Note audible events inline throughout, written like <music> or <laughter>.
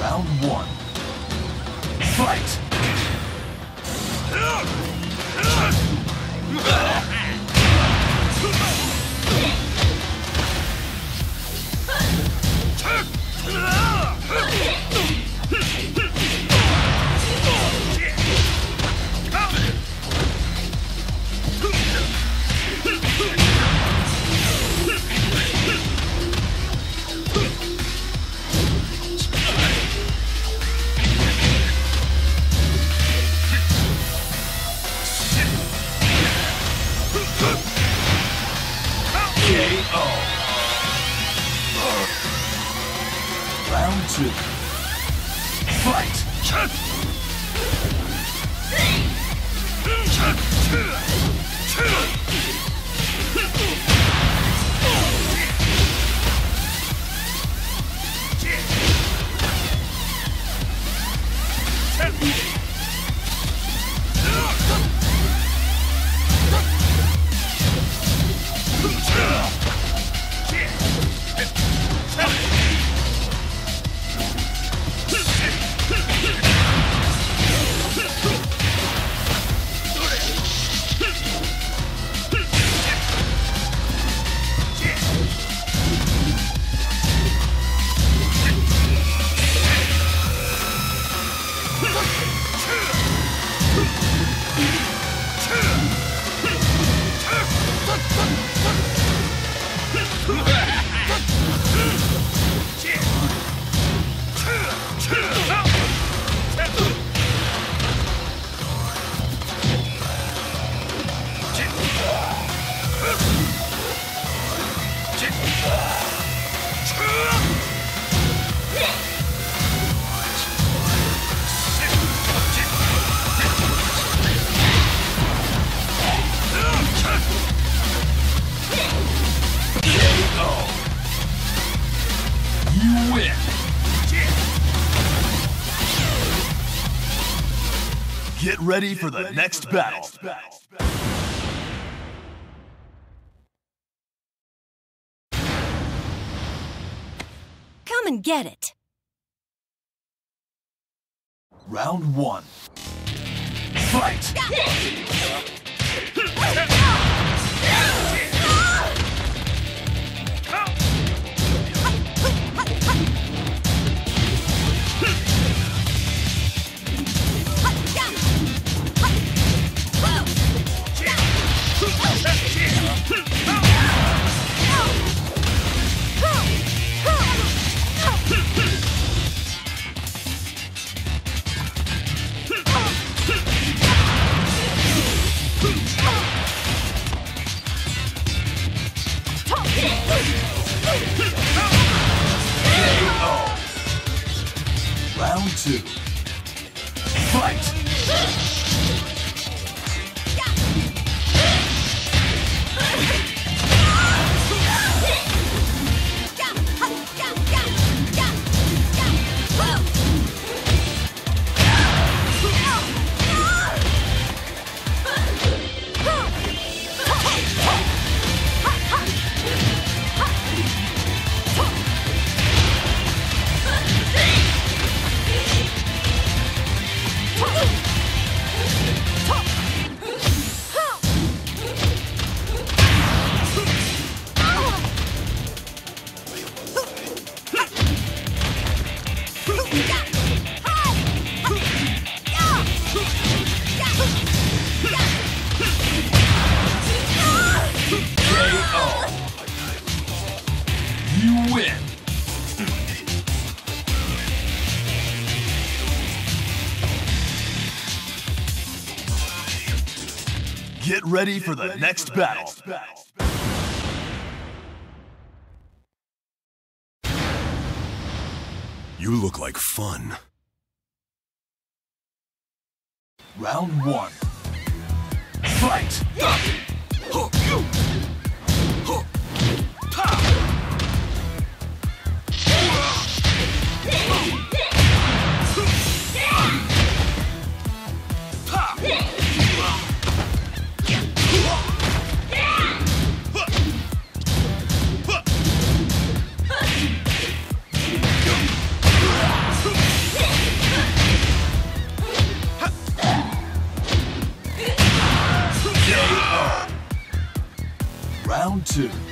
Round one. Fight! Two. Fight! KO. Get ready for the next battle. Come and get it. Round one. Fight! Get ready for the next battle. You look like fun. Round one. Fight! Round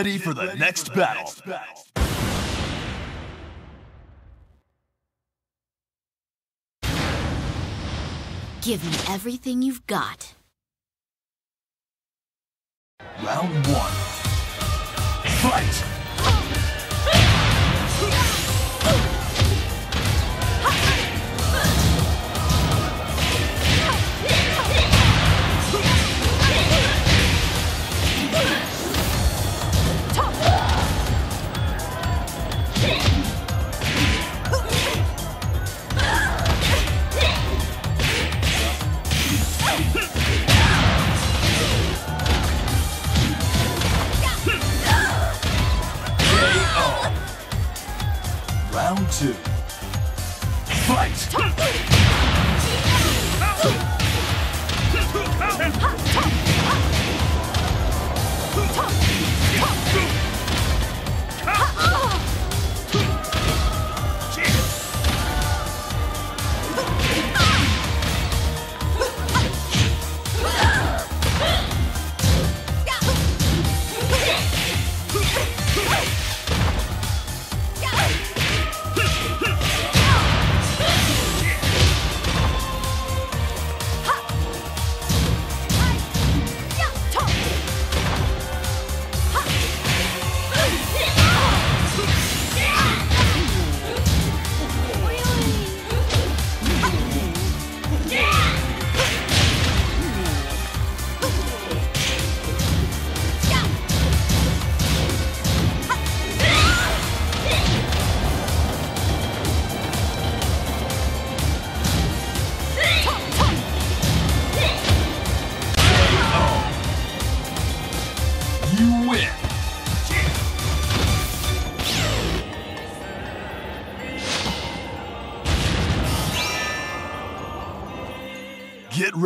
Get ready for the next battle. Give me everything you've got. Round one. Fight!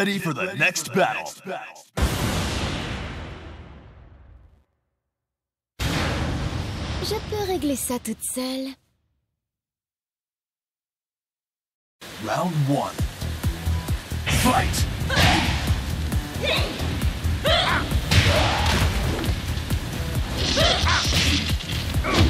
Get ready for the next battle. Je peux régler ça toute seule. Round one. Fight! <laughs>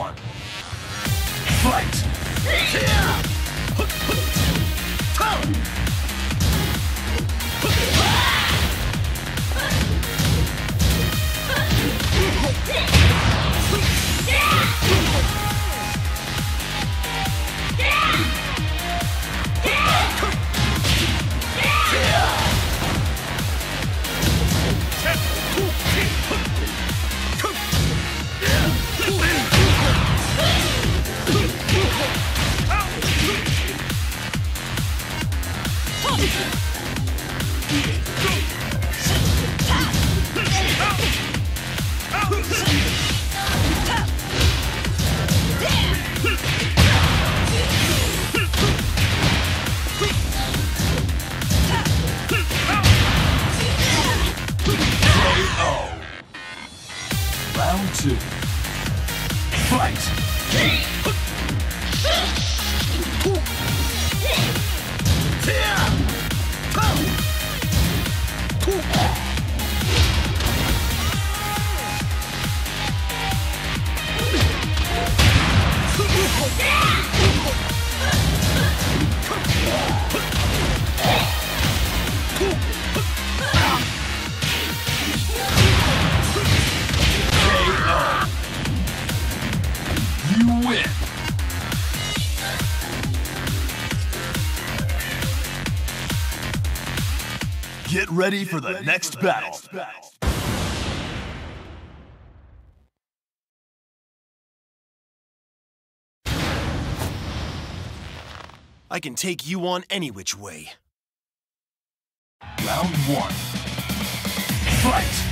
ready for the, ready next, for the battle. next battle. I can take you on any which way. Round one. Fight!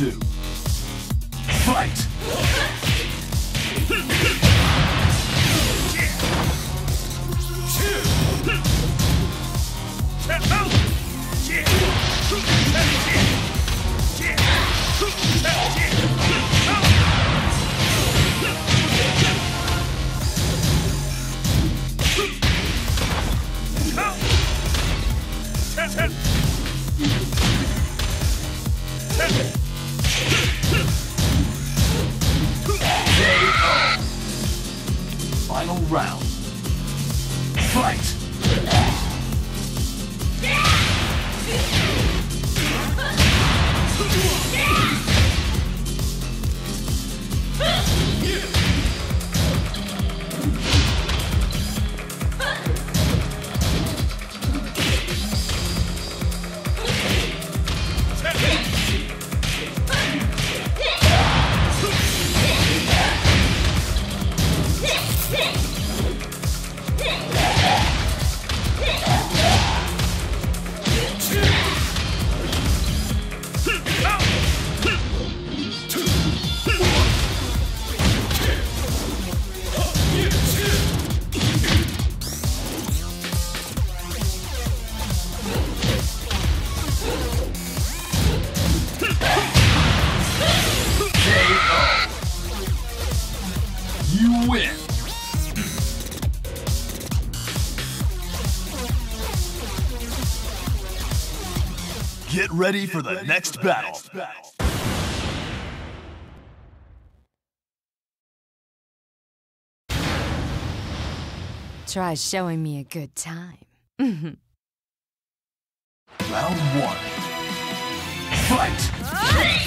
Two. Fight! Get ready for the next battle. Try showing me a good time. Mm-hmm. Round one. Fight! Ah!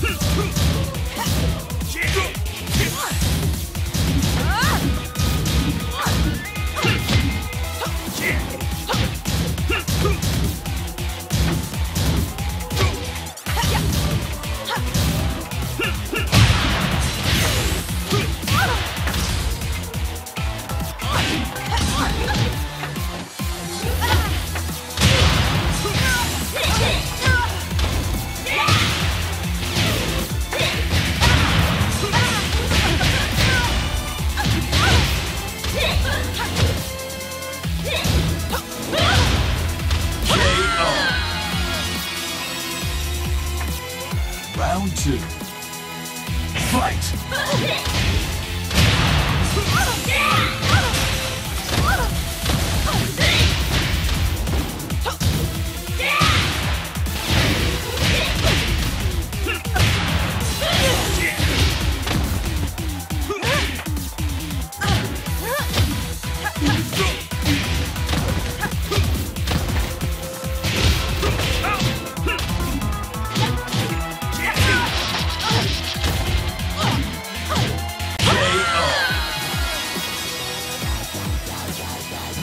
Fight!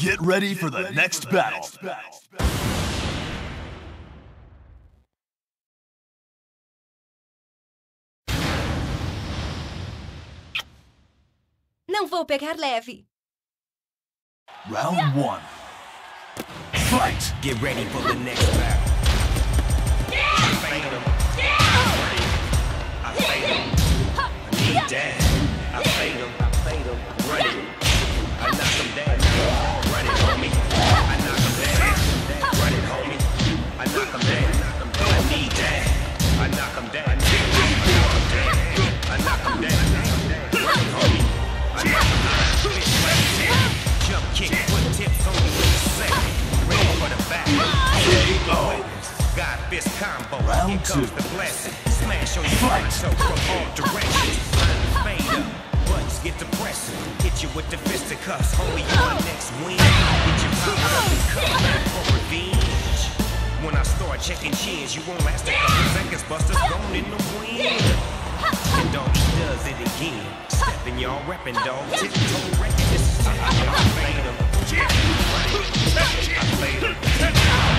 Get ready for the next battle. Não vou pegar leve. Round one. Fight! Get ready for the next battle. I fade 'em. I fade 'em. I need that. Fist combo. Round Here comes two. the blessing. Smash on your so from all directions. Fade up. Buttons get depressing. Hit you with the fisticuffs. Homie, you my next win. Get your power up and come back for revenge. When I start checking chins, you won't last a couple seconds. Busters gone in the wind. And doggy does it again. Stepping y'all repping dog. Tiptoe wrecking this. I fade 'em. I fade 'em.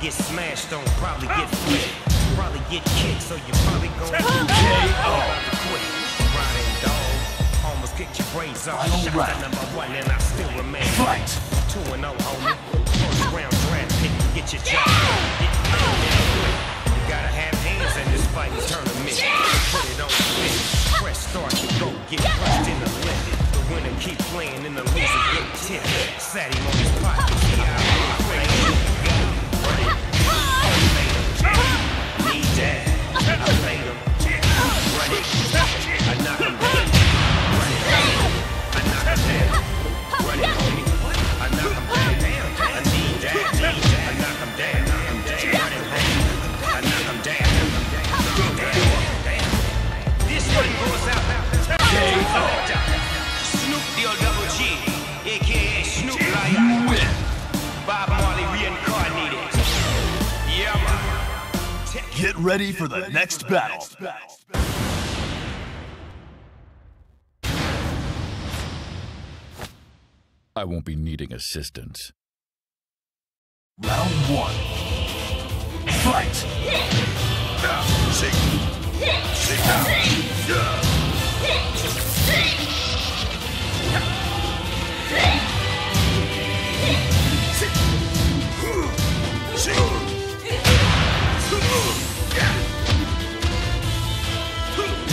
Get smashed on, probably get flipped. Probably get kicked, so you probably gon' KO. About brains. Final Shot round. to number one, and I still remain. Fight! 2 and 0, homie. First round draft pick, get your job. Get paid in. You gotta have hands in this fighting tournament. Put it on the fit. Press start to go, get punched in the lip. The winner keep playing and the loser get tip. Sat him on his pocket, Get ready for the next battle. I won't be needing assistance. Round one. Fight! KO.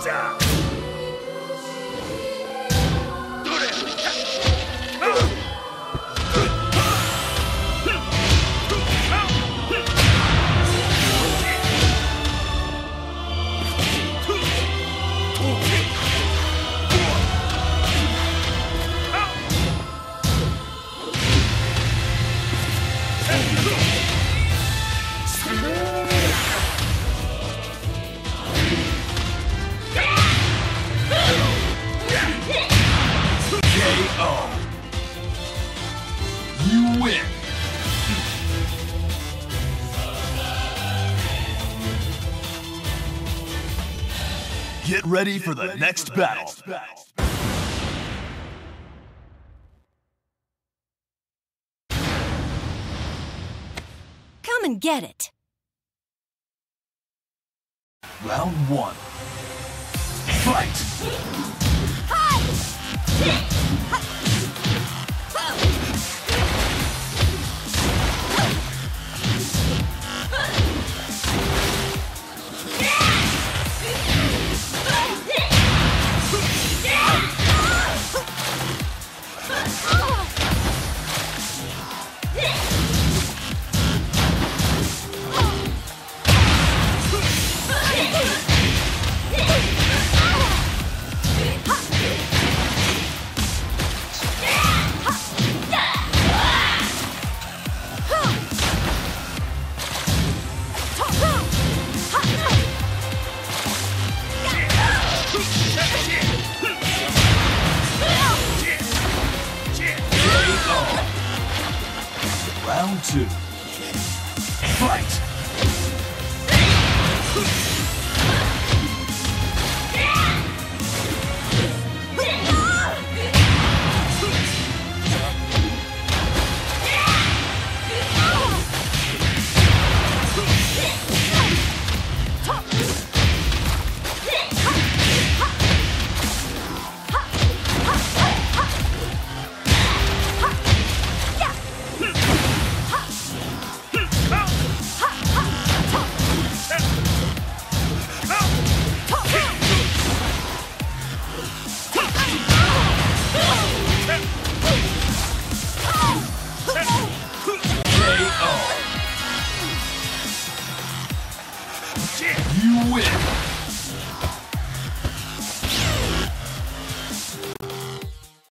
KO. Get ready for the next battle. Come and get it. Round one. Fight. KO. Round two. Fight.